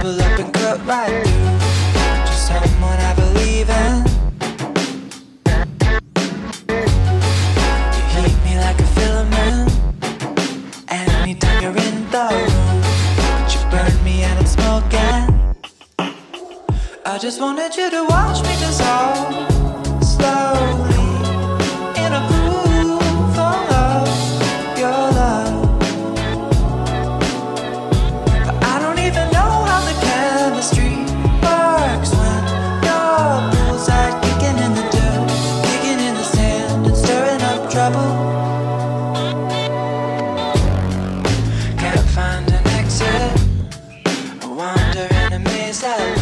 pull up and cut right through. Just someone I believe in. You heat me like a filament. Anytime you're in the room, but you burn me and I'm smoking. I just wanted you to watch me dissolve trouble. Can't find an exit. I wander in a maze alone.